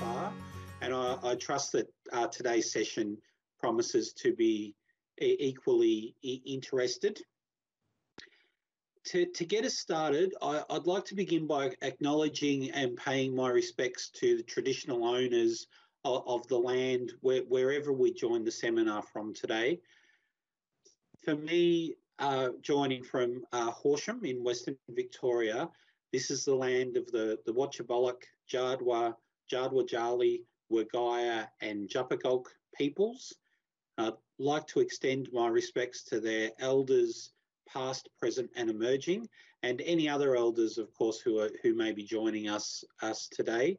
far, and I, I trust that uh, today's session promises to be equally interested. To, to get us started, I, would like to begin by acknowledging and paying my respects to the traditional owners of, of the land where, wherever we join the seminar from today. For me, uh, joining from uh, Horsham in Western Victoria, this is the land of the, the Wotjobaluk, Jadwa, Jadwa Jali, Wergaia and Jupagulk peoples. I'd like to extend my respects to their elders, past, present and emerging, and any other elders, of course, who, are, who may be joining us, us today.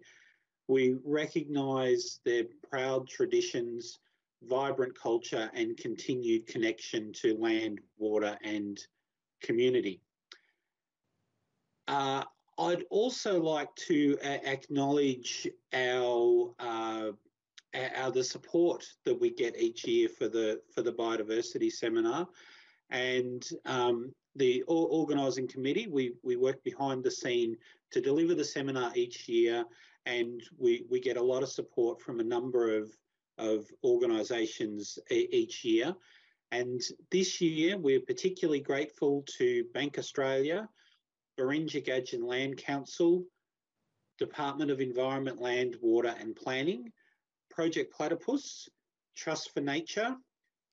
We recognise their proud traditions, vibrant culture and continued connection to land, water and community. Uh, I'd also like to uh, acknowledge our, uh, our the support that we get each year for the for the biodiversity seminar, and um, the organising committee. We we work behind the scene to deliver the seminar each year, and we we get a lot of support from a number of of organisations each year. And this year, we're particularly grateful to Bank Australia, Barengi Land Council, Department of Environment, Land, Water and Planning, Project Platypus, Trust for Nature,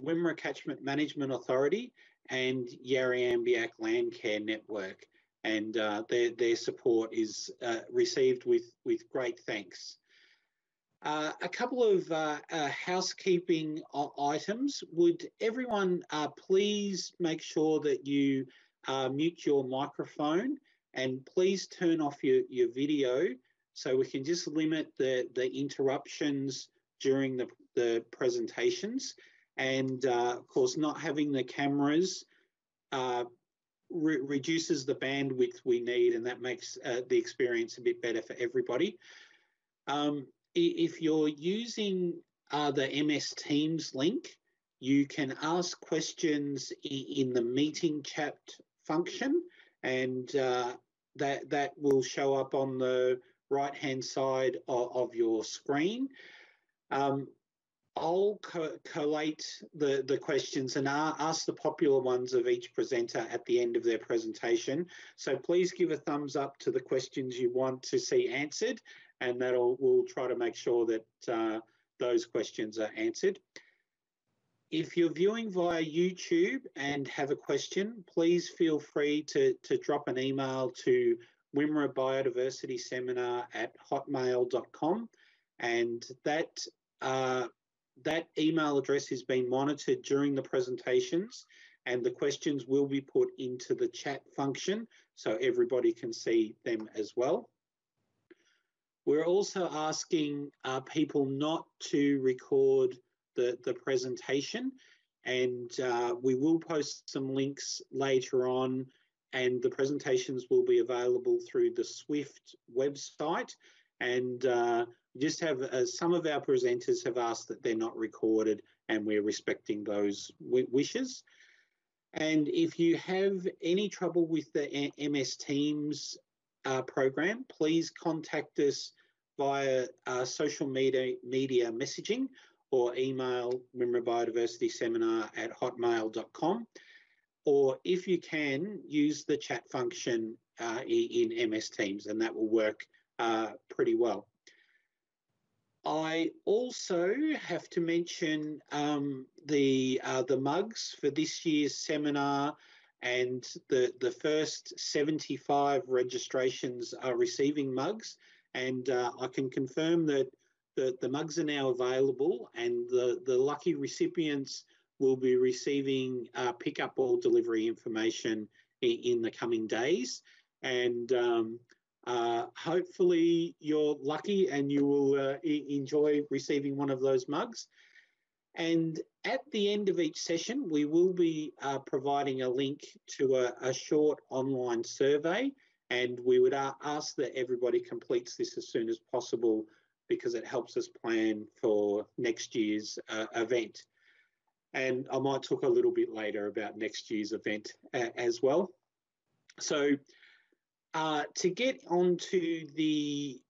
Wimmera Catchment Management Authority, and Yarriambiack Land Care Network. And uh, their, their support is uh, received with, with great thanks. Uh, a couple of uh, uh, housekeeping items. Would everyone uh, please make sure that you uh, mute your microphone and please turn off your, your video so we can just limit the, the interruptions during the, the presentations. And uh, of course, not having the cameras uh, re reduces the bandwidth we need and that makes uh, the experience a bit better for everybody. Um, if you're using uh, the MS Teams link, you can ask questions in the meeting chat function and uh, that, that will show up on the right hand side of, of your screen. Um, I'll co collate the, the questions and ask the popular ones of each presenter at the end of their presentation. So please give a thumbs up to the questions you want to see answered and that'll we'll try to make sure that uh, those questions are answered. If you're viewing via YouTube and have a question, please feel free to, to drop an email to Wimmera Biodiversity Seminar at hotmail.com. And that, uh, that email address is being monitored during the presentations and the questions will be put into the chat function so everybody can see them as well. We're also asking uh, people not to record the, the presentation. And uh, we will post some links later on and the presentations will be available through the SWIFFT website. And uh, just have uh, some of our presenters have asked that they're not recorded and we're respecting those wishes. And if you have any trouble with the MS Teams uh, program, please contact us via uh, social media, media messaging or email Wimmera Biodiversity Seminar at hotmail.com. Or if you can, use the chat function uh, in MS Teams and that will work uh, pretty well. I also have to mention um, the uh, the mugs for this year's seminar and the, the first 75 registrations are receiving mugs and uh, I can confirm that the, the mugs are now available and the, the lucky recipients will be receiving uh, pickup or delivery information in, in the coming days. And um, uh, hopefully you're lucky and you will uh, enjoy receiving one of those mugs. And at the end of each session, we will be uh, providing a link to a, a, short online survey. And we would ask that everybody completes this as soon as possible because it helps us plan for next year's uh, event. And I might talk a little bit later about next year's event uh, as well. So uh, to get onto the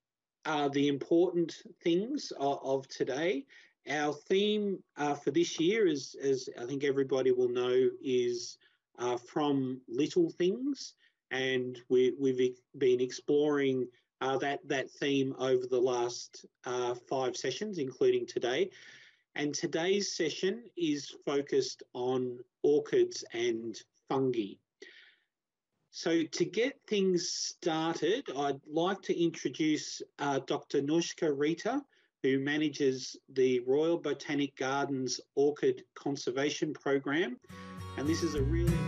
are the important things of, of today. Our theme uh, for this year, is, as I think everybody will know, is uh, from little things, and we, we've been exploring uh, that that theme over the last uh, five sessions, including today. And today's session is focused on orchids and fungi. So to get things started, I'd like to introduce uh, Dr. Noushka Reiter, who manages the Royal Botanic Gardens Orchid Conservation Program. And this is a really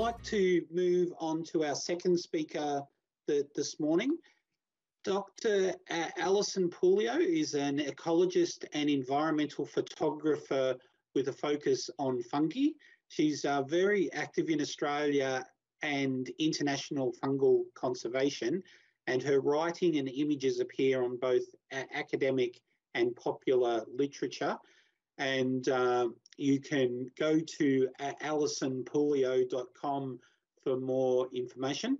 like to move on to our second speaker this morning. Dr. Alison Pouliot is an ecologist and environmental photographer with a focus on fungi. She's uh, very active in Australia and international fungal conservation, and her writing and images appear on both academic and popular literature. And uh, you can go to alisonpouliot.com for more information.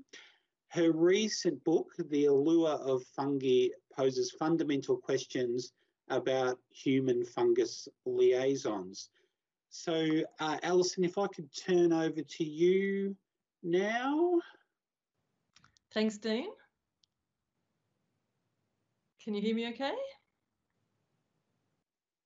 Her recent book, The Allure of Fungi, poses fundamental questions about human fungus liaisons. So, uh, Alison, if I could turn over to you now. Thanks, Dean. Can you hear me okay?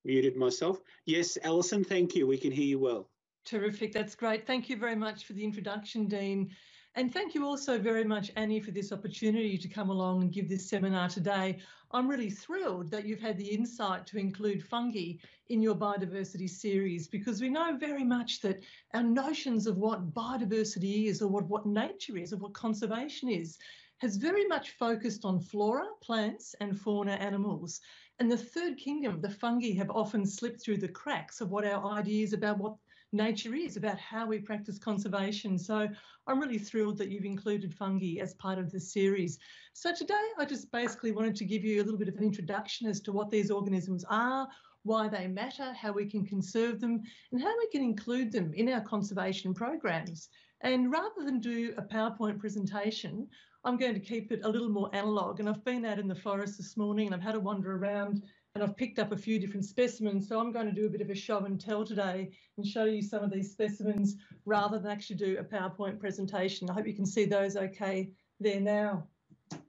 Muted myself. Yes, Alison, thank you. We can hear you well. Terrific. That's great. Thank you very much for the introduction, Dean. And thank you also very much, Annie, for this opportunity to come along and give this seminar today. I'm really thrilled that you've had the insight to include fungi in your biodiversity series because we know very much that our notions of what biodiversity is or what, what nature is or what conservation is has very much focused on flora, plants, and fauna animals. And the third kingdom, the fungi, have often slipped through the cracks of what our ideas about what nature is, about how we practice conservation. So I'm really thrilled that you've included fungi as part of this series. So today I just basically wanted to give you a little bit of an introduction as to what these organisms are, why they matter, how we can conserve them, and how we can include them in our conservation programs. And rather than do a PowerPoint presentation, I'm going to keep it a little more analog. And I've been out in the forest this morning and I've had a wander around and I've picked up a few different specimens. So I'm going to do a bit of a show and tell today and show you some of these specimens rather than actually do a PowerPoint presentation. I hope you can see those okay there now.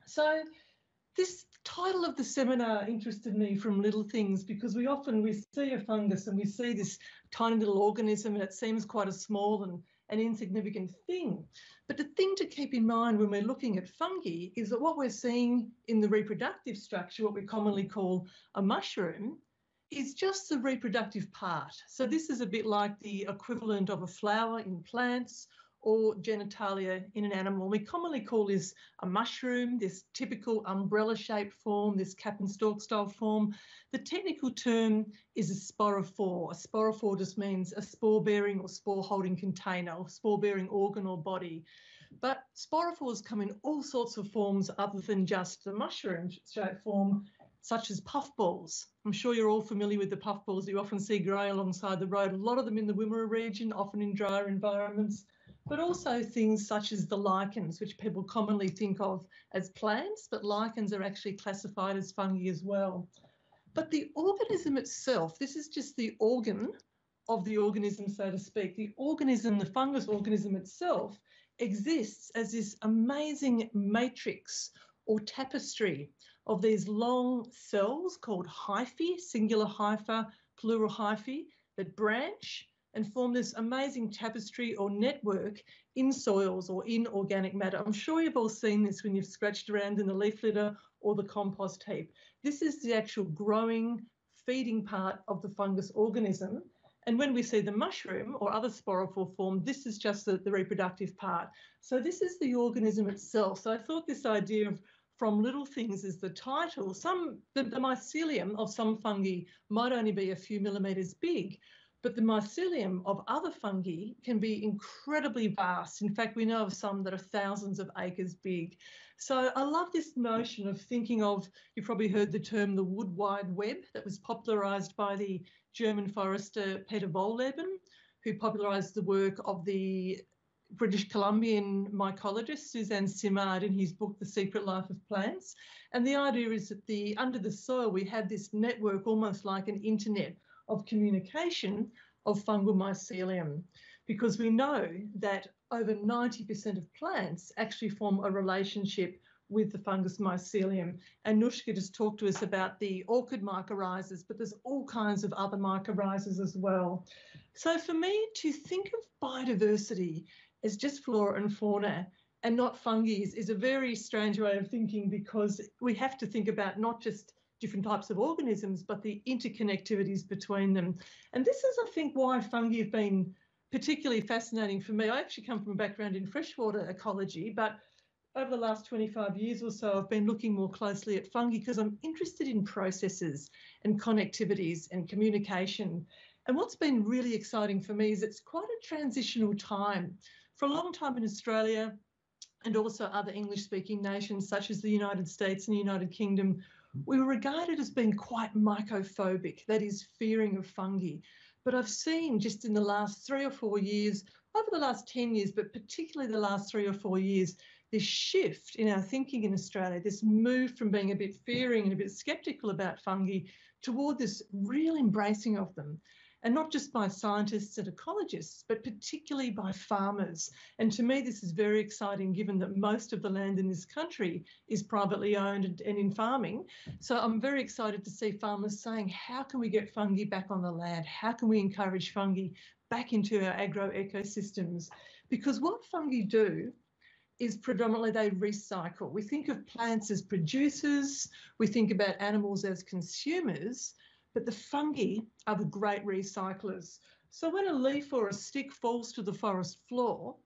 So this title of the seminar interested me from little things because we often we see a fungus and we see this tiny little organism and it seems quite a small and an insignificant thing. But the thing to keep in mind when we're looking at fungi is that what we're seeing in the reproductive structure, what we commonly call a mushroom, is just the reproductive part. So this is a bit like the equivalent of a flower in plants or genitalia in an animal. We commonly call this a mushroom, this typical umbrella shaped form, this cap and stalk style form. The technical term is a sporophore. A sporophore just means a spore bearing or spore holding container or spore bearing organ or body. But sporophores come in all sorts of forms other than just the mushroom shaped form, such as puffballs. I'm sure you're all familiar with the puffballs you often see growing alongside the road, a lot of them in the Wimmera region, often in drier environments but also things such as the lichens, which people commonly think of as plants, but lichens are actually classified as fungi as well. But the organism itself, this is just the organ of the organism, so to speak. The organism, the fungus organism itself, exists as this amazing matrix or tapestry of these long cells called hyphae, singular hypha, plural hyphae, that branch and form this amazing tapestry or network in soils or in organic matter. I'm sure you've all seen this when you've scratched around in the leaf litter or the compost heap. This is the actual growing, feeding part of the fungus organism. And when we see the mushroom or other sporophore form, this is just the, the reproductive part. So this is the organism itself. So I thought this idea of from little things is the title. Some the, the mycelium of some fungi might only be a few millimeters big, but the mycelium of other fungi can be incredibly vast. In fact, we know of some that are thousands of acres big. So I love this notion of thinking of, you've probably heard the term the wood wide web that was popularized by the German forester Peter Wohlleben, who popularized the work of the British Columbian mycologist Suzanne Simard in his book The Secret Life of Plants. And the idea is that the under the soil we have this network almost like an internet of communication of fungal mycelium because we know that over 90% of plants actually form a relationship with the fungus mycelium. And Noushka just talked to us about the orchid mycorrhizas, but there's all kinds of other mycorrhizas as well. So for me to think of biodiversity as just flora and fauna and not fungi is, is a very strange way of thinking because we have to think about not just different types of organisms, but the interconnectivities between them. And this is, I think, why fungi have been particularly fascinating for me. I actually come from a background in freshwater ecology, but over the last 25 years or so, I've been looking more closely at fungi because I'm interested in processes and connectivities and communication. And what's been really exciting for me is it's quite a transitional time. For a long time in Australia and also other English speaking nations such as the United States and the United Kingdom, we were regarded as being quite mycophobic, that is, fearing of fungi. But I've seen just in the last three or four years, over the last 10 years, but particularly the last three or four years, this shift in our thinking in Australia, this move from being a bit fearing and a bit skeptical about fungi toward this real embracing of them and not just by scientists and ecologists, but particularly by farmers. And to me, this is very exciting given that most of the land in this country is privately owned and, in farming. So I'm very excited to see farmers saying, how can we get fungi back on the land? How can we encourage fungi back into our agro ecosystems? Because what fungi do is predominantly they recycle. We think of plants as producers, we think about animals as consumers, but the fungi are the great recyclers. So when a leaf or a stick falls to the forest floor,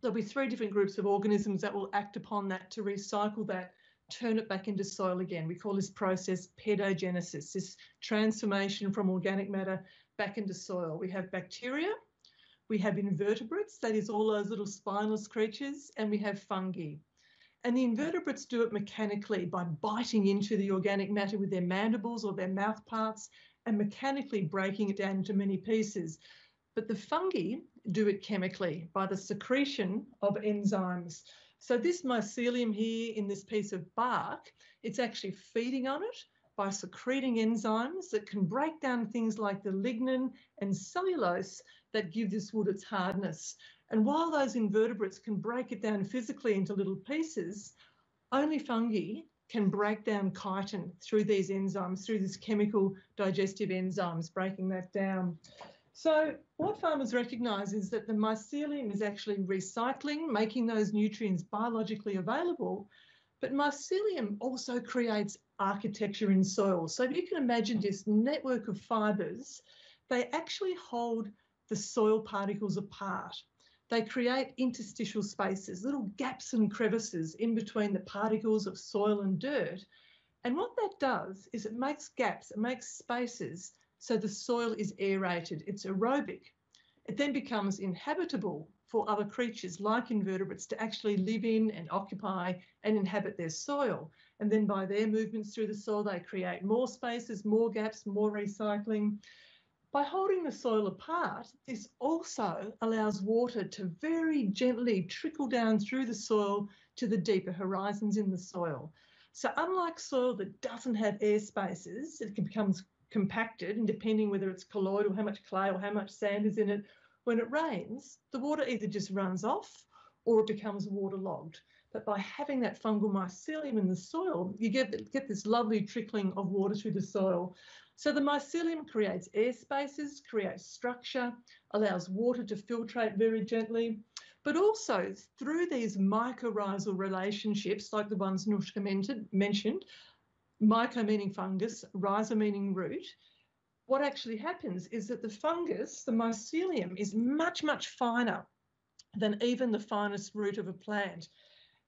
there'll be three different groups of organisms that will act upon that to recycle that, turn it back into soil again. We call this process pedogenesis, this transformation from organic matter back into soil. We have bacteria, we have invertebrates, that is all those little spineless creatures, and we have fungi. And the invertebrates do it mechanically by biting into the organic matter with their mandibles or their mouth parts and mechanically breaking it down into many pieces. But the fungi do it chemically by the secretion of enzymes. So this mycelium here in this piece of bark, it's actually feeding on it by secreting enzymes that can break down things like the lignin and cellulose that give this wood its hardness. And while those invertebrates can break it down physically into little pieces, only fungi can break down chitin through these enzymes, through these chemical digestive enzymes, breaking that down. So what farmers recognise is that the mycelium is actually recycling, making those nutrients biologically available, but mycelium also creates architecture in soil. So if you can imagine this network of fibres, they actually hold the soil particles apart. They create interstitial spaces, little gaps and crevices in between the particles of soil and dirt. And what that does is it makes gaps, it makes spaces so the soil is aerated, it's aerobic. It then becomes inhabitable for other creatures like invertebrates to actually live in and occupy and inhabit their soil. And then by their movements through the soil, they create more spaces, more gaps, more recycling. By holding the soil apart, this also allows water to very gently trickle down through the soil to the deeper horizons in the soil. So unlike soil that doesn't have air spaces, it becomes compacted and depending whether it's colloidal, how much clay or how much sand is in it, when it rains, the water either just runs off or it becomes waterlogged. But by having that fungal mycelium in the soil, you get, get this lovely trickling of water through the soil. So the mycelium creates air spaces, creates structure, allows water to filtrate very gently, but also through these mycorrhizal relationships, like the ones Noushka mentioned, myco meaning fungus, rhiza meaning root, what actually happens is that the fungus, the mycelium, is much, much finer than even the finest root of a plant.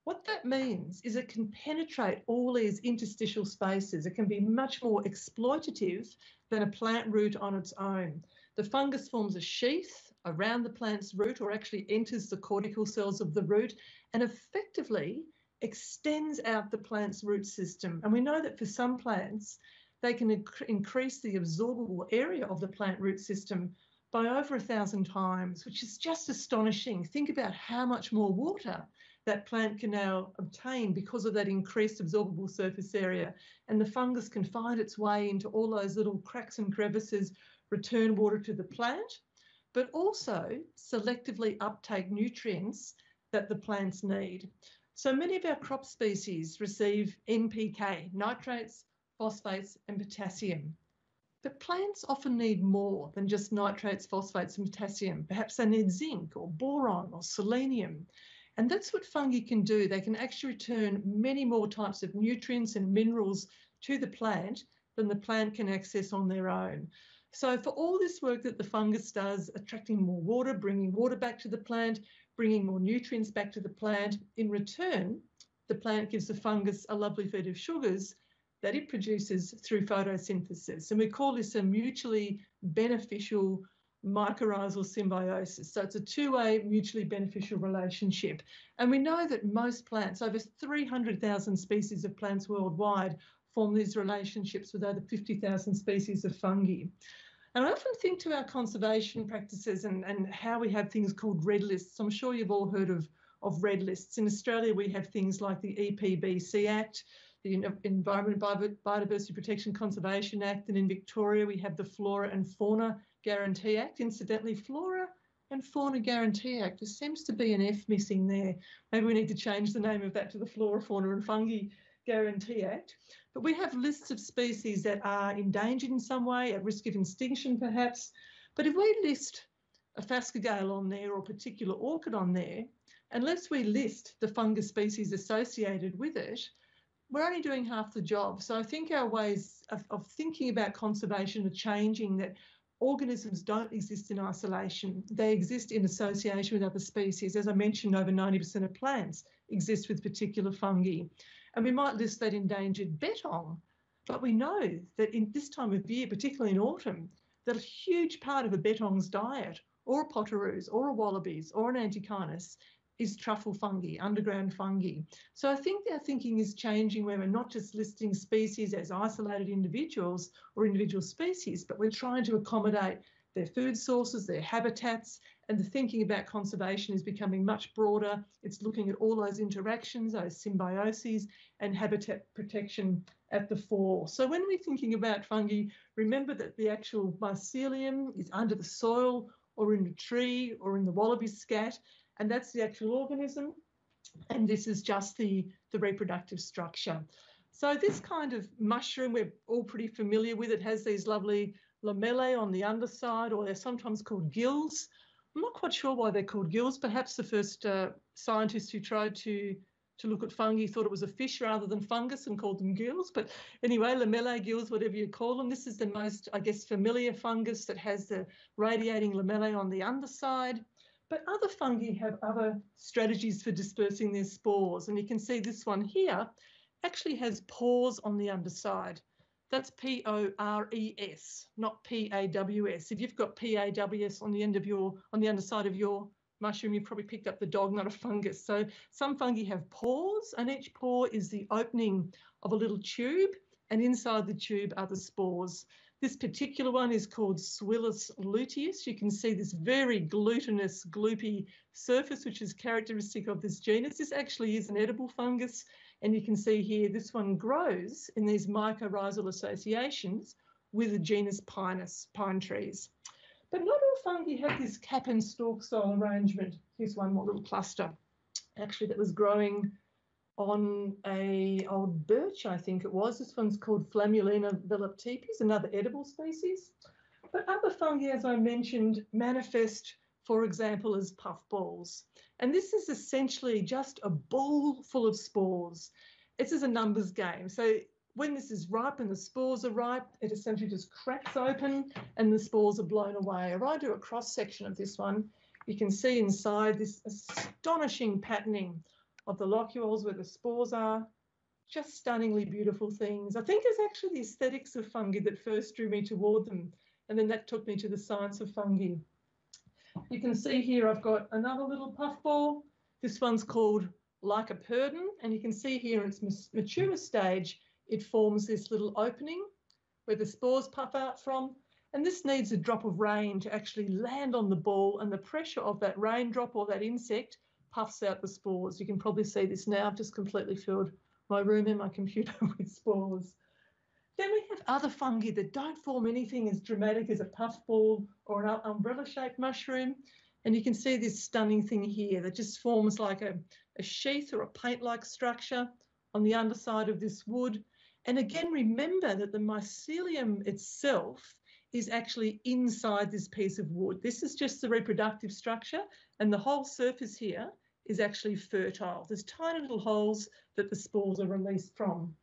What that means is it can penetrate all these interstitial spaces. It can be much more exploitative than a plant root on its own. The fungus forms a sheath around the plant's root or actually enters the cortical cells of the root and effectively extends out the plant's root system. And we know that for some plants, they can inc- increase the absorbable area of the plant root system by over a thousand times, which is just astonishing. Think about how much more water that plant can now obtain because of that increased absorbable surface area. And the fungus can find its way into all those little cracks and crevices, return water to the plant, but also selectively uptake nutrients that the plants need. So many of our crop species receive NPK, nitrates, phosphates, and potassium. But plants often need more than just nitrates, phosphates, and potassium. Perhaps they need zinc or boron or selenium. And that's what fungi can do. They can actually return many more types of nutrients and minerals to the plant than the plant can access on their own. So for all this work that the fungus does, attracting more water, bringing water back to the plant, bringing more nutrients back to the plant, in return, the plant gives the fungus a lovely feed of sugars that it produces through photosynthesis. And we call this a mutually beneficial mycorrhizal symbiosis. So it's a two-way mutually beneficial relationship. And we know that most plants, over 300,000 species of plants worldwide, form these relationships with over 50,000 species of fungi. And I often think to our conservation practices and, and how we have things called red lists. I'm sure you've all heard of, of red lists. In Australia, we have things like the EPBC Act, the Environment Biodiversity Protection Conservation Act, and in Victoria we have the Flora and Fauna Guarantee Act. Incidentally, Flora and Fauna Guarantee Act, there seems to be an F missing there. Maybe we need to change the name of that to the Flora, Fauna and Fungi Guarantee Act. But we have lists of species that are endangered in some way, at risk of extinction perhaps. But if we list a phascogale on there or a particular orchid on there, unless we list the fungus species associated with it, we're only doing half the job. So I think our ways of, of, thinking about conservation are changing that organisms don't exist in isolation. They exist in association with other species. As I mentioned, over 90% of plants exist with particular fungi. And we might list that endangered bettong, but we know that in this time of year, particularly in autumn, that a huge part of a bettong's diet, or a potoroos, or a wallabies, or an antechinus is truffle fungi, underground fungi. So I think our thinking is changing where we're not just listing species as isolated individuals or individual species, but we're trying to accommodate their food sources, their habitats, and the thinking about conservation is becoming much broader. It's looking at all those interactions, those symbioses, and habitat protection at the fore. So when we're thinking about fungi, remember that the actual mycelium is under the soil or in a tree or in the wallaby scat, and that's the actual organism. And this is just the, the reproductive structure. So this kind of mushroom, we're all pretty familiar with. It has these lovely lamellae on the underside, or they're sometimes called gills. I'm not quite sure why they're called gills. Perhaps the first uh, scientists who tried to to look at fungi thought it was a fish rather than fungus and called them gills. But anyway, lamellae, gills, whatever you call them. This is the most, I guess, familiar fungus that has the radiating lamellae on the underside. But other fungi have other strategies for dispersing their spores. And you can see this one here actually has pores on the underside. That's P-O-R-E-S, not P-A-W-S. If you've got P-A-W-S on the end of your, on the underside of your mushroom, you probably picked up the dog, not a fungus. So some fungi have pores, and each pore is the opening of a little tube, and inside the tube are the spores. This particular one is called Suillus luteus. You can see this very glutinous, gloopy surface, which is characteristic of this genus. This actually is an edible fungus. And you can see here, this one grows in these mycorrhizal associations with the genus Pinus, pine trees. But not all fungi have this cap and stalk style arrangement. Here's one more little cluster, actually, that was growing on a old birch, I think it was. This one's called Flammulina velutipes, another edible species. But other fungi, as I mentioned, manifest, for example, as puffballs. And this is essentially just a ball full of spores. This is a numbers game. So when this is ripe and the spores are ripe, it essentially just cracks open and the spores are blown away. If I do a cross section of this one, you can see inside this astonishing patterning of the locules where the spores are. Just stunningly beautiful things. I think it's actually the aesthetics of fungi that first drew me toward them. And then that took me to the science of fungi. You can see here I've got another little puffball. This one's called Lycoperdon, and you can see here in its mature stage, it forms this little opening where the spores puff out from. And this needs a drop of rain to actually land on the ball, and the pressure of that raindrop or that insect puffs out the spores. You can probably see this now. I've just completely filled my room and my computer with spores. Then we have other fungi that don't form anything as dramatic as a puffball or an umbrella-shaped mushroom. And you can see this stunning thing here that just forms like a, a sheath or a paint-like structure on the underside of this wood. And again, remember that the mycelium itself is actually inside this piece of wood. This is just the reproductive structure, and the whole surface here is actually fertile. There's tiny little holes that the spores are released from.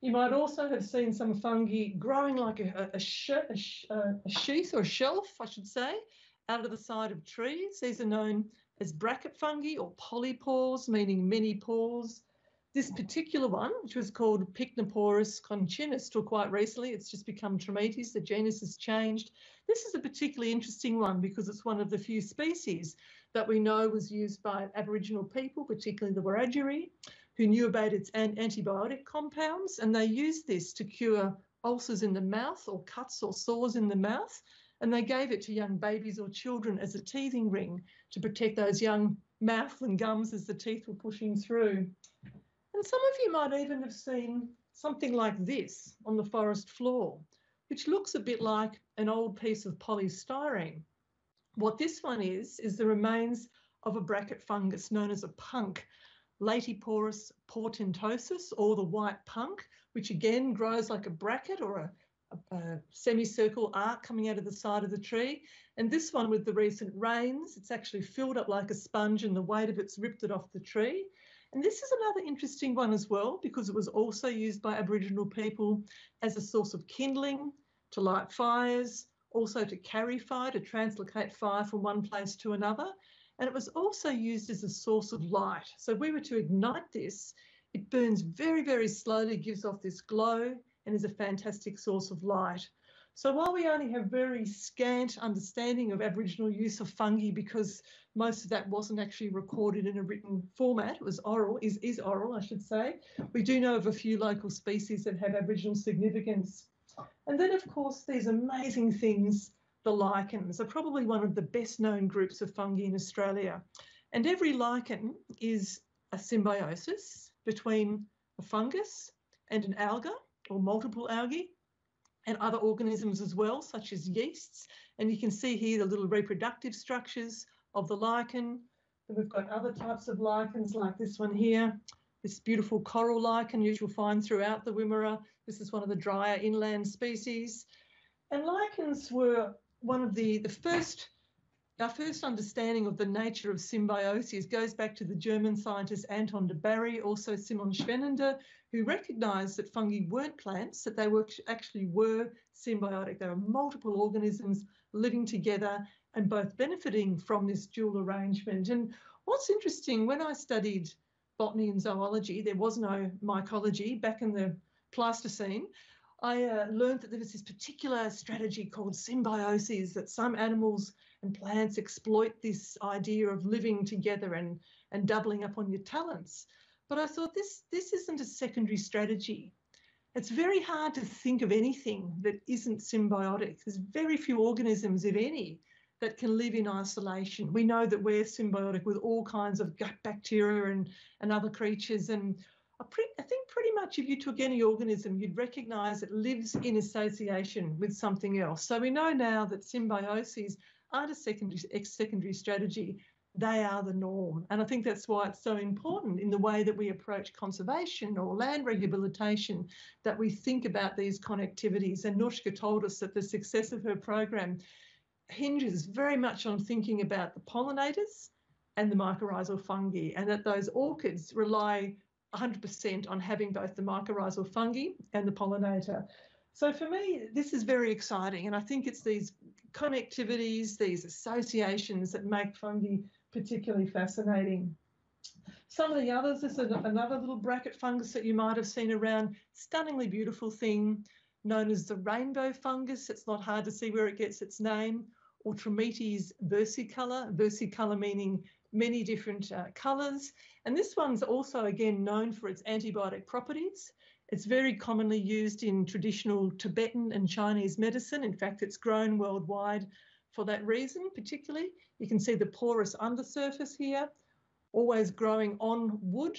You might also have seen some fungi growing like a, a, a, sheath or a shelf, I should say, out of the side of trees. These are known as bracket fungi or polypores, meaning many pores. This particular one, which was called Pycnoporus coccineus till quite recently, it's just become Trametes, the genus has changed. This is a particularly interesting one because it's one of the few species that we know was used by Aboriginal people, particularly the Wiradjuri, who knew about its antibiotic compounds, and they used this to cure ulcers in the mouth or cuts or sores in the mouth. And they gave it to young babies or children as a teething ring to protect those young mouth and gums as the teeth were pushing through. And some of you might even have seen something like this on the forest floor, which looks a bit like an old piece of polystyrene. What this one is, is the remains of a bracket fungus known as a punk, Laetiporus portentosus, or the white punk, which again grows like a bracket or a, a, a, semicircle arc coming out of the side of the tree. And this one with the recent rains, it's actually filled up like a sponge and the weight of it's ripped it off the tree. And this is another interesting one as well, because it was also used by Aboriginal people as a source of kindling, to light fires, also to carry fire, to translocate fire from one place to another. And it was also used as a source of light. So we were to ignite this, it burns very, very slowly, gives off this glow, and is a fantastic source of light. So while we only have very scant understanding of Aboriginal use of fungi because most of that wasn't actually recorded in a written format, it was oral, is, is oral, I should say. We do know of a few local species that have Aboriginal significance. And then, of course, these amazing things, the lichens, are probably one of the best known groups of fungi in Australia. And every lichen is a symbiosis between a fungus and an alga or multiple algae and other organisms as well, such as yeasts. And you can see here the little reproductive structures of the lichen. We've got other types of lichens like this one here, this beautiful coral lichen, which you'll find throughout the Wimmera. This is one of the drier inland species. And lichens were one of the, the first, our first understanding of the nature of symbiosis goes back to the German scientist Anton de Bary, also Simon Schwendener, who recognised that fungi weren't plants, that they were actually were symbiotic. There are multiple organisms living together and both benefiting from this dual arrangement. And what's interesting, when I studied botany and zoology, there was no mycology back in the Pleistocene. I uh, learned that there was this particular strategy called symbiosis, that some animals and plants exploit this idea of living together and, and doubling up on your talents. But I thought this, this isn't a secondary strategy. It's very hard to think of anything that isn't symbiotic. There's very few organisms, if any, that can live in isolation. We know that we're symbiotic with all kinds of gut bacteria and, and other creatures. And I, pre- I think pretty much if you took any organism, you'd recognize it lives in association with something else. So we know now that symbioses aren't a secondary, secondary strategy they are the norm. And I think that's why it's so important in the way that we approach conservation or land rehabilitation that we think about these connectivities. And Noushka told us that the success of her program hinges very much on thinking about the pollinators and the mycorrhizal fungi, and that those orchids rely 100% on having both the mycorrhizal fungi and the pollinator. So for me, this is very exciting, and I think it's these connectivities, these associations that make fungi particularly fascinating. Some of the others, this is another little bracket fungus that you might have seen around, stunningly beautiful thing. known as the rainbow fungus. It's not hard to see where it gets its name. Or Trametes versicolor, versicolor meaning many different uh, colours. And this one's also, again, known for its antibiotic properties. It's very commonly used in traditional Tibetan and Chinese medicine. In fact, it's grown worldwide for that reason, particularly. You can see the porous undersurface here, always growing on wood.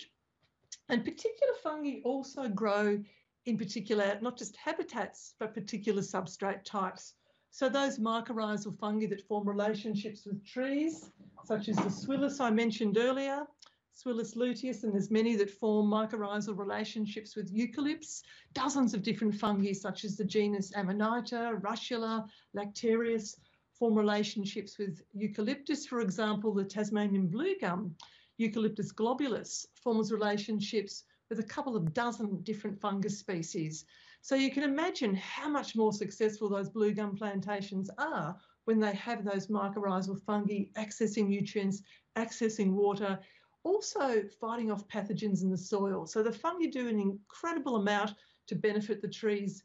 And particular fungi also grow in particular, not just habitats, but particular substrate types. So those mycorrhizal fungi that form relationships with trees, such as the Suillus I mentioned earlier, Suillus luteus, and there's many that form mycorrhizal relationships with eucalypts, dozens of different fungi such as the genus Amanita, Russula, Lactarius, form relationships with eucalyptus, for example, the Tasmanian blue gum, Eucalyptus globulus, forms relationships with a couple of dozen different fungus species. So you can imagine how much more successful those blue gum plantations are when they have those mycorrhizal fungi accessing nutrients, accessing water, also fighting off pathogens in the soil. So the fungi do an incredible amount to benefit the tree's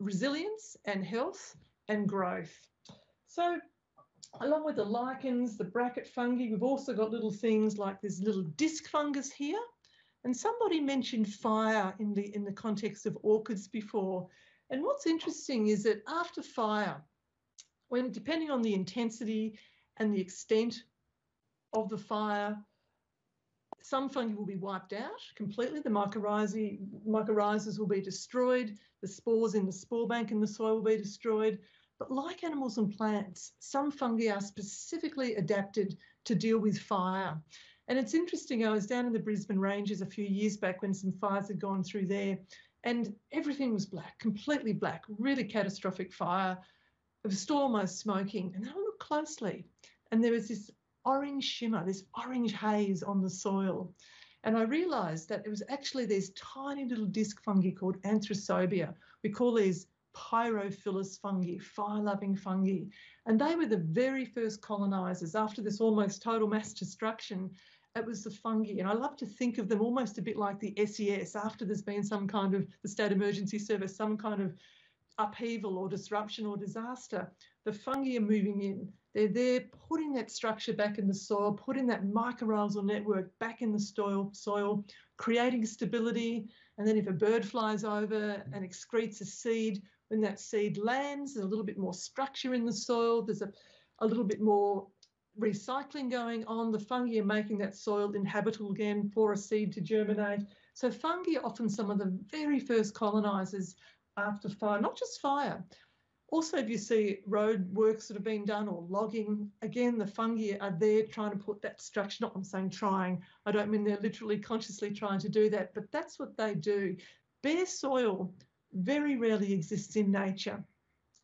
resilience and health and growth. So along with the lichens, the bracket fungi, we've also got little things like this little disc fungus here. And somebody mentioned fire in the in the context of orchids before. And what's interesting is that after fire, when depending on the intensity and the extent of the fire, some fungi will be wiped out completely. The mycorrhizae, mycorrhizas will be destroyed. The spores in the spore bank in the soil will be destroyed. But like animals and plants, some fungi are specifically adapted to deal with fire. And it's interesting, I was down in the Brisbane Ranges a few years back when some fires had gone through there, and everything was black, completely black, really catastrophic fire. It was almost smoking. And then I looked closely, and there was this orange shimmer, this orange haze on the soil. And I realized that it was actually these tiny little disc fungi called Anthracobia. We call these pyrophilous fungi, fire-loving fungi. And they were the very first colonizers after this almost total mass destruction. It was the fungi. And I love to think of them almost a bit like the SES after there's been some kind of the state emergency service, some kind of upheaval or disruption or disaster. The fungi are moving in. They're there putting that structure back in the soil, putting that mycorrhizal network back in the soil, soil, creating stability. And then if a bird flies over and excretes a seed, when that seed lands, there's a little bit more structure in the soil, there's a, a little bit more recycling going on. The fungi are making that soil inhabitable again for a seed to germinate. So fungi are often some of the very first colonizers after fire, not just fire. Also, if you see road works that have been done or logging, again, the fungi are there trying to put that structure, not I'm saying trying, I don't mean they're literally consciously trying to do that, but that's what they do. Bare soil very rarely exists in nature.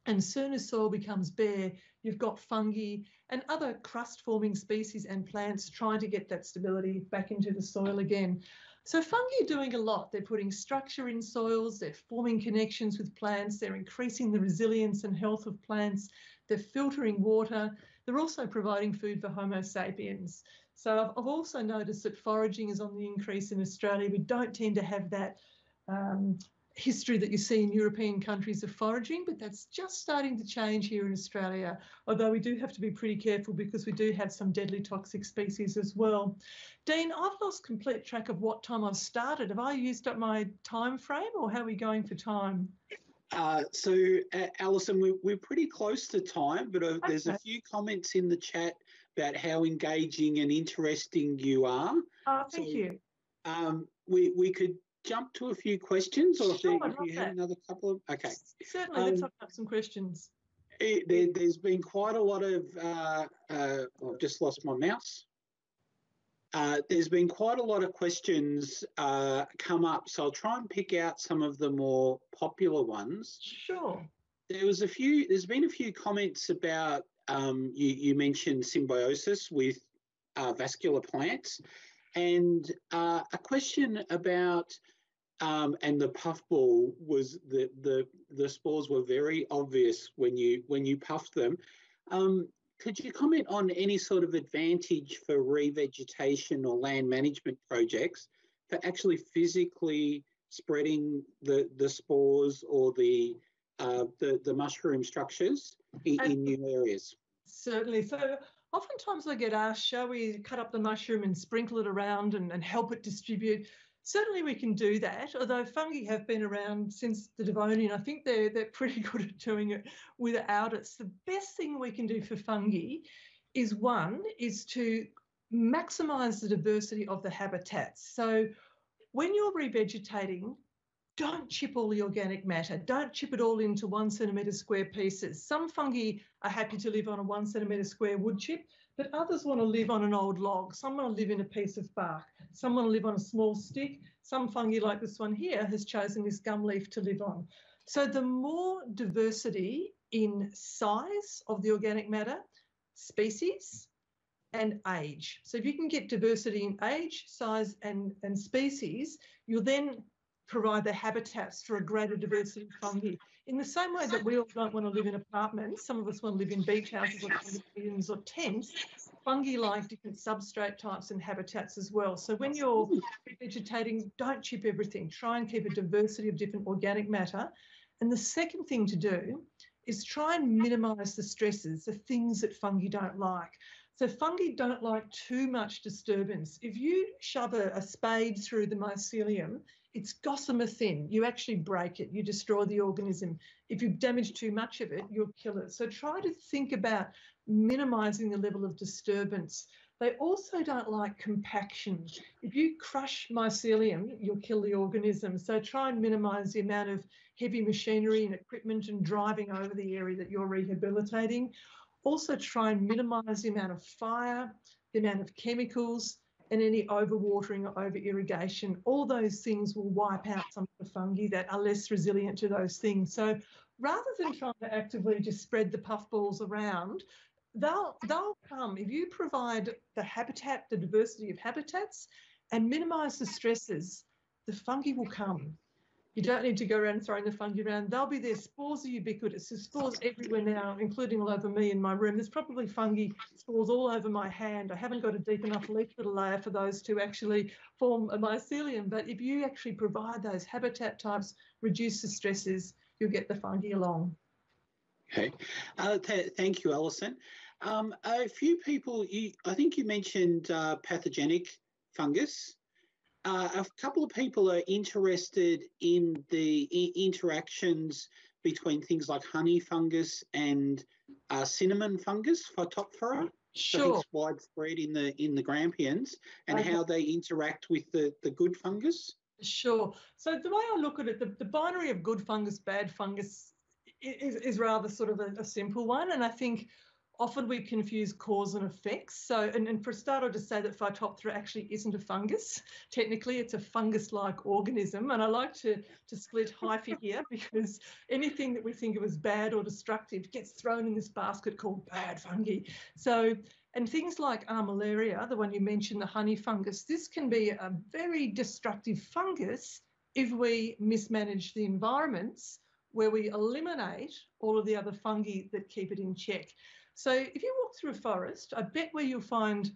And soon as soil becomes bare, you've got fungi and other crust forming species and plants trying to get that stability back into the soil again. So fungi are doing a lot. They're putting structure in soils, they're forming connections with plants, they're increasing the resilience and health of plants, they're filtering water, they're also providing food for Homo sapiens. So I've, also noticed that foraging is on the increase in Australia. We don't tend to have that um, history that you see in European countries of foraging, but that's just starting to change here in Australia, although we do have to be pretty careful because we do have some deadly toxic species as well. Dean, I've lost complete track of what time I've started. Have I used up my time frame or how are we going for time? Uh, so, uh, Alison, we, we're pretty close to time, but uh, okay. there's a few comments in the chat about how engaging and interesting you are. Oh, thank so, you. Um, we, we could jump to a few questions, or sure, if, you have another couple of okay. Certainly, um, let's have some questions. It, there, has been quite a lot of. Uh, uh, I've just lost my mouse. Uh, there's been quite a lot of questions uh, come up, so I'll try and pick out some of the more popular ones. Sure. There was a few. There's been a few comments about. Um, you, you mentioned symbiosis with uh, vascular plants, and uh, a question about um, and the puffball was the, the the spores were very obvious when you when you puffed them. Um, could you comment on any sort of advantage for revegetation or land management projects for actually physically spreading the the spores or the uh, the, the mushroom structures in, in new areas? Certainly. So oftentimes I get asked, shall we cut up the mushroom and sprinkle it around and, and help it distribute? Certainly we can do that, although fungi have been around since the Devonian. I think they're, they're pretty good at doing it without it. So the best thing we can do for fungi is one, is to maximise the diversity of the habitats. So when you're revegetating, don't chip all the organic matter. Don't chip it all into one centimetre square pieces. Some fungi are happy to live on a one centimetre square wood chip, but others want to live on an old log. Some want to live in a piece of bark. Some want to live on a small stick. Some fungi, like this one here, has chosen this gum leaf to live on. So the more diversity in size of the organic matter, species, and age. So if you can get diversity in age, size, and, and species, you'll then provide the habitats for a greater diversity of fungi. In the same way that we all don't want to live in apartments, some of us want to live in beach houses or or tents, fungi like different substrate types and habitats as well. So when you're vegetating, don't chip everything. Try and keep a diversity of different organic matter. And the second thing to do is try and minimise the stresses, the things that fungi don't like. So fungi don't like too much disturbance. If you shove a, a spade through the mycelium, it's gossamer thin. You actually break it, you destroy the organism. If you damage too much of it, you'll kill it. So try to think about minimizing the level of disturbance. They also don't like compaction. If you crush mycelium, you'll kill the organism. So try and minimize the amount of heavy machinery and equipment and driving over the area that you're rehabilitating. Also try and minimize the amount of fire, the amount of chemicals, and any overwatering or over irrigation, all those things will wipe out some of the fungi that are less resilient to those things. So rather than trying to actively just spread the puffballs around, they'll they'll come if you provide the habitat, the diversity of habitats, and minimise the stresses. The fungi will come. You don't need to go around throwing the fungi around. They'll be there. Spores are ubiquitous. There's spores everywhere now, including all over me in my room. There's probably fungi spores all over my hand. I haven't got a deep enough leaf litter layer for those to actually form a mycelium. But if you actually provide those habitat types, reduce the stresses, you'll get the fungi along. Okay. Uh, th thank you, Alison. Um, a few people, you, I think you mentioned uh, pathogenic fungus. Uh, a couple of people are interested in the I- interactions between things like honey fungus and uh, cinnamon fungus, Phytophthora. Sure. it's widespread in the in the Grampians, and Okay. how they interact with the, the good fungus. Sure. So the way I look at it, the, the binary of good fungus, bad fungus is, is rather sort of a, a simple one. And I think often we confuse cause and effects. So, and, and for a start, I'll just say that Phytophthora actually isn't a fungus. Technically, it's a fungus-like organism. And I like to, to split hyphae here because anything that we think of as bad or destructive gets thrown in this basket called bad fungi. So, and things like uh, armillaria, the one you mentioned, the honey fungus, this can be a very destructive fungus if we mismanage the environments where we eliminate all of the other fungi that keep it in check. So if you walk through a forest, I bet where you'll find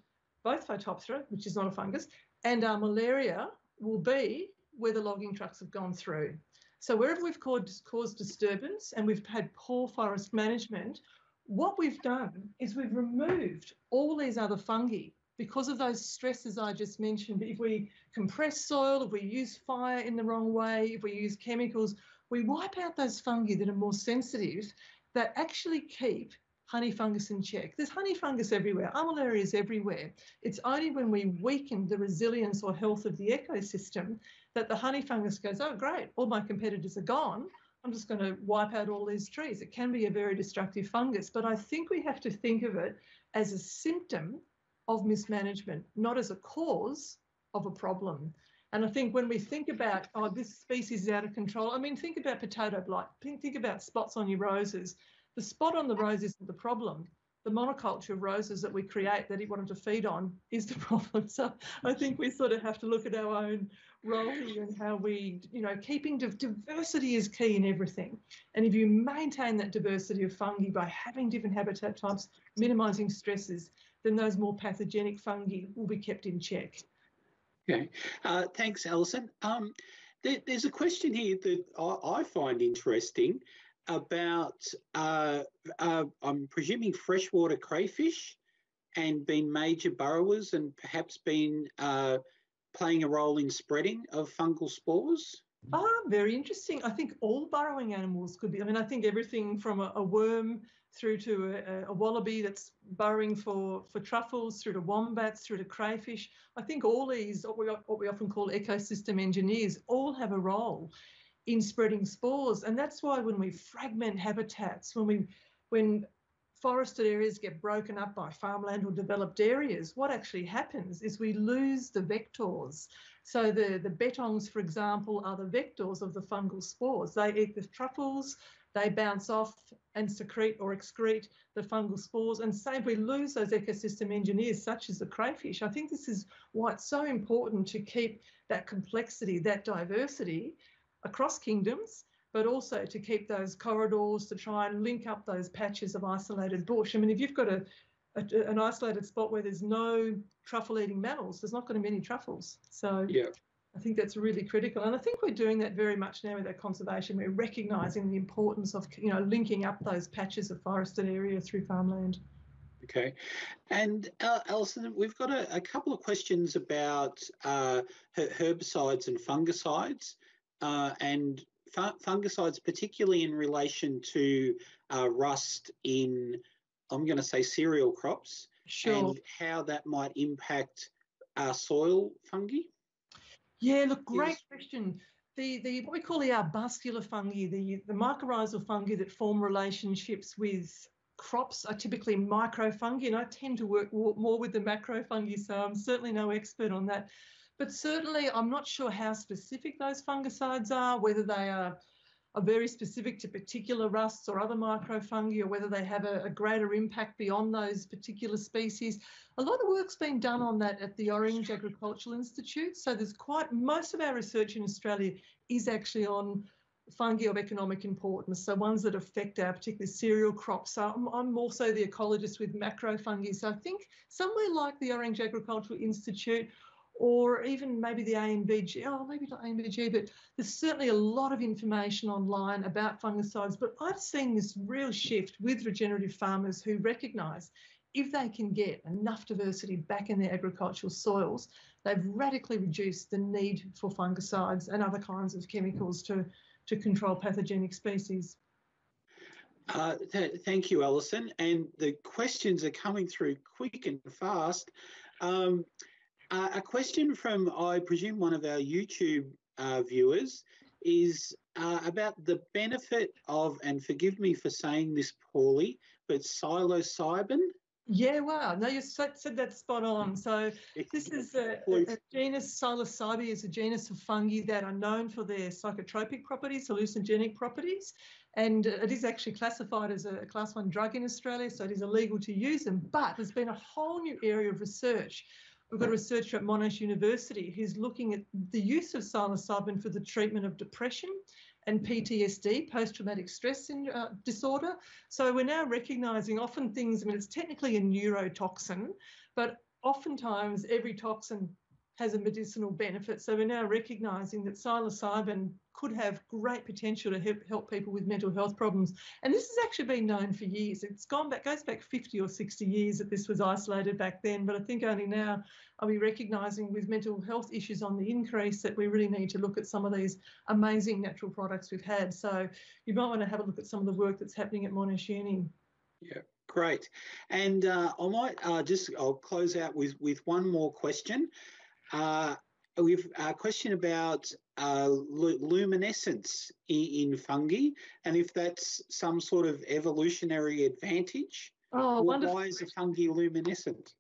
both Phytophthora, which is not a fungus, and armillaria will be where the logging trucks have gone through. So wherever we've caused, caused disturbance and we've had poor forest management, what we've done is we've removed all these other fungi because of those stresses I just mentioned. If we compress soil, if we use fire in the wrong way, if we use chemicals, we wipe out those fungi that are more sensitive that actually keep honey fungus in check. There's honey fungus everywhere, armillaria is everywhere. It's only when we weaken the resilience or health of the ecosystem that the honey fungus goes, oh, great, all my competitors are gone. I'm just going to wipe out all these trees. It can be a very destructive fungus, but I think we have to think of it as a symptom of mismanagement, not as a cause of a problem. And I think when we think about, oh, this species is out of control, I mean, think about potato blight, think about spots on your roses. The spot on the rose isn't the problem. The monoculture of roses that we create that it wanted to feed on is the problem. So I think we sort of have to look at our own role here and how we, you know, keeping div- diversity is key in everything. And if you maintain that diversity of fungi by having different habitat types, minimizing stresses, then those more pathogenic fungi will be kept in check. Okay. Uh, thanks, Alison. Um, there, there's a question here that I, I find interesting. About, uh, uh, I'm presuming freshwater crayfish and been major burrowers and perhaps been uh, playing a role in spreading of fungal spores? Ah, very interesting. I think all burrowing animals could be. I mean, I think everything from a, a worm through to a, a, wallaby that's burrowing for, for truffles, through to wombats, through to crayfish. I think all these, what we, what we often call ecosystem engineers, all have a role in spreading spores. And that's why when we fragment habitats, when we when forested areas get broken up by farmland or developed areas, what actually happens is we lose the vectors. So the, the bettongs, for example, are the vectors of the fungal spores. They eat the truffles, they bounce off and secrete or excrete the fungal spores. And say we lose those ecosystem engineers, such as the crayfish, I think this is why it's so important to keep that complexity, that diversity across kingdoms but also to keep those corridors to try and link up those patches of isolated bush. I mean, if you've got a, a an isolated spot where there's no truffle-eating mammals, there's not going to be any truffles. So yeah. I think that's really critical, and I think we're doing that very much now with our conservation. We're recognising the importance of you know linking up those patches of forested area through farmland. Okay, and uh, Alison, we've got a, a, couple of questions about uh, herbicides and fungicides, uh, and fungicides, particularly in relation to uh, rust in, I'm going to say, cereal crops, sure. and how that might impact our soil fungi? Yeah, look, great yes. question. The, the what we call the arbuscular fungi, the, the mycorrhizal fungi that form relationships with crops are typically microfungi, and I tend to work more with the macrofungi, so I'm certainly no expert on that. But certainly, I'm not sure how specific those fungicides are, whether they are, are very specific to particular rusts or other microfungi, or whether they have a, a greater impact beyond those particular species. A lot of work's been done on that at the Orange Agricultural Institute. So there's quite most of our research in Australia is actually on fungi of economic importance, so ones that affect our particular cereal crops. So I'm, I'm, also the ecologist with macrofungi. So I think somewhere like the Orange Agricultural Institute or even maybe the ANBG, oh, maybe not ANBG, but there's certainly a lot of information online about fungicides. But I've seen this real shift with regenerative farmers who recognise if they can get enough diversity back in their agricultural soils, they've radically reduced the need for fungicides and other kinds of chemicals to, to control pathogenic species. Uh, th thank you, Alison. And the questions are coming through quick and fast. Um, uh, a question from, I presume, one of our YouTube uh, viewers is uh, about the benefit of, and forgive me for saying this poorly, but psilocybin. Yeah, wow. No, you said, that spot on. So this is a, a, genus, psilocybe is a genus of fungi that are known for their psychotropic properties, hallucinogenic properties. And it is actually classified as a class one drug in Australia, so it is illegal to use them. But there's been a whole new area of research We've got a researcher at Monash University who's looking at the use of psilocybin for the treatment of depression and PTSD, post traumatic stress uh, disorder. So we're now recognizing often things, I mean, it's technically a neurotoxin, but oftentimes every toxin has a medicinal benefit. So we're now recognizing that psilocybin could have great potential to help, help people with mental health problems. And this has actually been known for years. It's gone back, goes back 50 or 60 years that this was isolated back then. But I think only now are we recognizing with mental health issues on the increase that we really need to look at some of these amazing natural products we've had. So you might want to have a look at some of the work that's happening at Monash Uni. Yeah, great. And uh, I might uh, just, I'll close out with, with one more question. Uh, we've a question about uh, luminescence in, in, fungi and if that's some sort of evolutionary advantage. Oh, wonderful. Why is a fungi luminescent?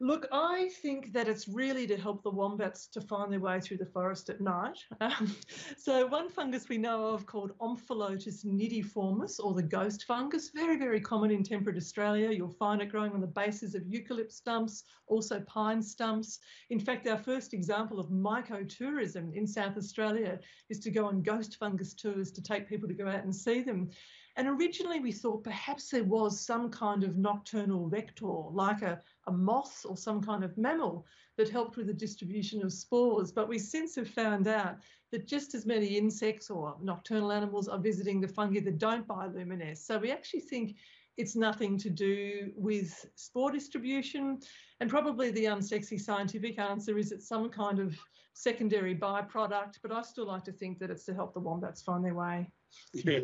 Look, I think that it's really to help the wombats to find their way through the forest at night. Um, so, one fungus we know of called Omphalotus nidiformis, or the ghost fungus, very, very common in temperate Australia. You'll find it growing on the bases of eucalypt stumps, also pine stumps. In fact, our first example of mycotourism in South Australia is to go on ghost fungus tours to take people to go out and see them. And originally we thought perhaps there was some kind of nocturnal vector, like a, a moth or some kind of mammal that helped with the distribution of spores. But we since have found out that just as many insects or nocturnal animals are visiting the fungi that don't bioluminesce. So we actually think it's nothing to do with spore distribution. And probably the unsexy scientific answer is it's some kind of secondary byproduct, but I still like to think that it's to help the wombats find their way. Yeah,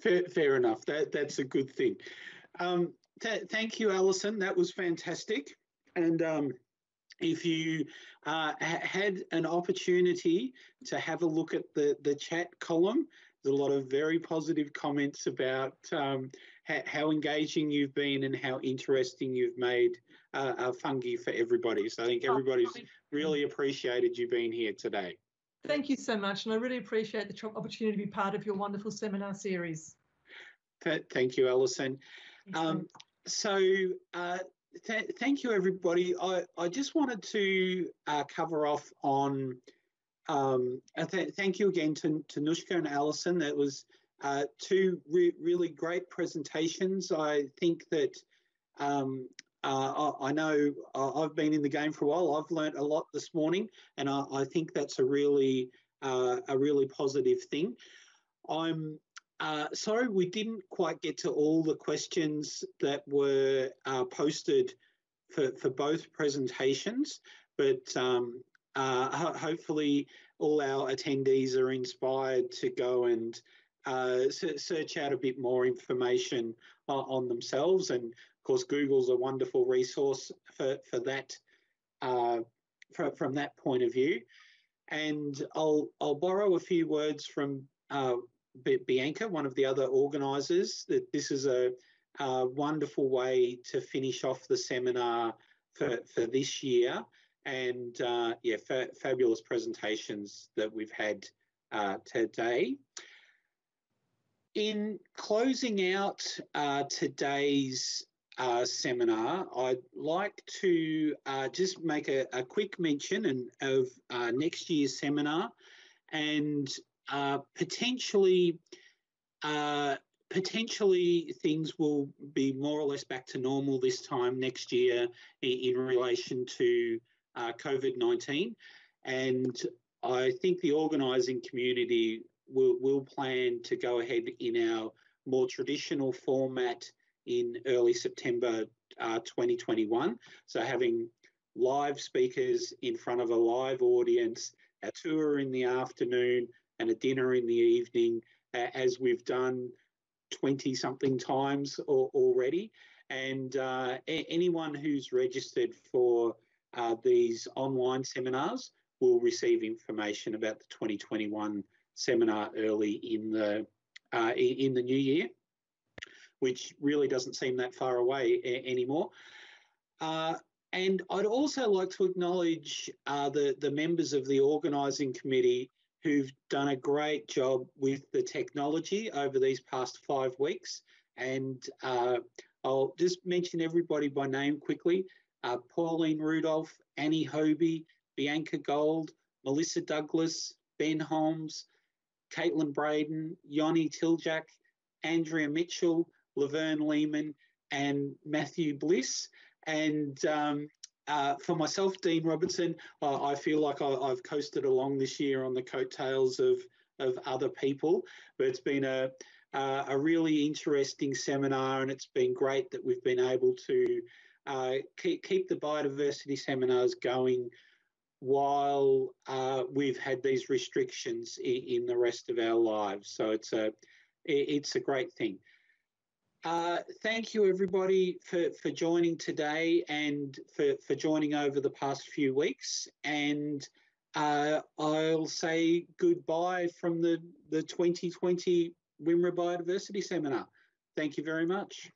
fair, fair enough. That, that's a good thing. Um, th- thank you, Alison. That was fantastic. And um, if you uh, ha- had an opportunity to have a look at the, the chat column, there's a lot of very positive comments about um, how engaging you've been and how interesting you've made uh, fungi for everybody. So I think oh, everybody's really appreciated you being here today. Thank you so much, and I really appreciate the opportunity to be part of your wonderful seminar series. Thank you, Alison. Um, so, uh, th thank you, everybody. I, I just wanted to uh, cover off on. Um, th thank you again to, to Noushka and Alison. That was uh, two re really great presentations. I think that um, uh, I, I, know I've been in the game for a while. I've learnt a lot this morning, and I, I think that's a really uh, a really positive thing. I'm uh, sorry we didn't quite get to all the questions that were uh, posted for, for both presentations, but um, uh, ho hopefully all our attendees are inspired to go and uh, search out a bit more information on themselves and of course, Google's a wonderful resource for, for that, uh, for, from that point of view. And I'll, I'll borrow a few words from uh, Bianca, one of the other organisers, that this is a, a, wonderful way to finish off the seminar for, for this year. And uh, yeah, fa fabulous presentations that we've had uh, today. In closing out uh, today's uh, seminar, I'd like to uh, just make a, a, quick mention and, of uh, next year's seminar and uh, potentially uh, potentially things will be more or less back to normal this time next year in, in relation to uh, COVID-19 and I think the organising community will, will plan to go ahead in our more traditional format in early September uh, 2021. So having live speakers in front of a live audience, a tour in the afternoon and a dinner in the evening, uh, as we've done 20 something times or, already. And uh, a- anyone who's registered for uh, these online seminars will receive information about the 2021 seminar early in the uh, in the new year which really doesn't seem that far away a- anymore. Uh, and I'd also like to acknowledge uh, the, the members of the organising committee who've done a great job with the technology over these past five weeks. And uh, I'll just mention everybody by name quickly. Uh, Pauline Rudolph, Annie Hobie, Bianca Gold, Melissa Douglas, Ben Holmes, Caitlin Braden, Yoni Tiljak, Andrea Mitchell, Laverne Lehman, and Matthew Bliss. And um, uh, for myself, Dean Robertson, uh, I feel like I, have coasted along this year on the coattails of of other people, but it's been a uh, a really interesting seminar, and it's been great that we've been able to uh, keep keep the biodiversity seminars going while uh, we've had these restrictions in, in, the rest of our lives. So it's a it's a great thing. Uh, thank you, everybody, for, for joining today and for, for joining over the past few weeks. And uh, I'll say goodbye from the, the 2020 Wimmera Biodiversity Seminar. Thank you very much.